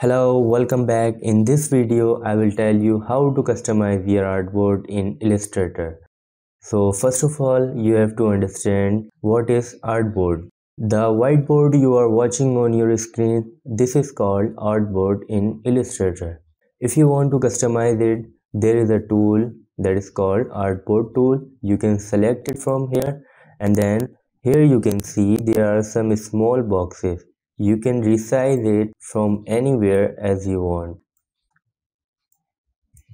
Hello, welcome back. In this video, I will tell you how to customize your artboard in Illustrator. So first of all, you have to understand what is artboard. The whiteboard you are watching on your screen, this is called artboard in Illustrator. If you want to customize it, there is a tool that is called artboard tool. You can select it from here and then here you can see there are some small boxes you can resize it from anywhere as you want.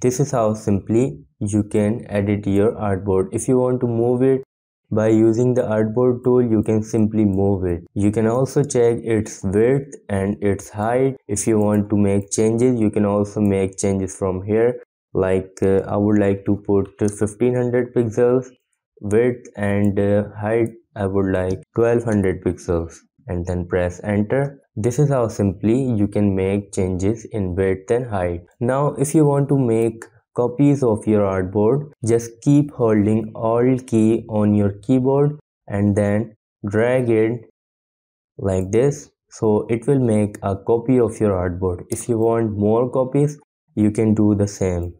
This is how simply you can edit your artboard. If you want to move it by using the artboard tool, you can simply move it. You can also check its width and its height. If you want to make changes, you can also make changes from here. Like uh, I would like to put 1500 pixels width and uh, height I would like 1200 pixels and then press enter. This is how simply you can make changes in width and height. Now if you want to make copies of your artboard, just keep holding alt key on your keyboard and then drag it like this so it will make a copy of your artboard. If you want more copies, you can do the same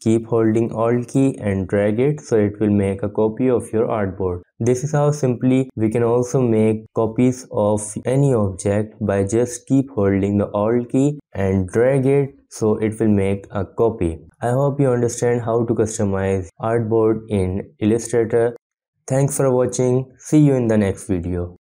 keep holding alt key and drag it so it will make a copy of your artboard. This is how simply we can also make copies of any object by just keep holding the alt key and drag it so it will make a copy. I hope you understand how to customize artboard in illustrator. Thanks for watching. See you in the next video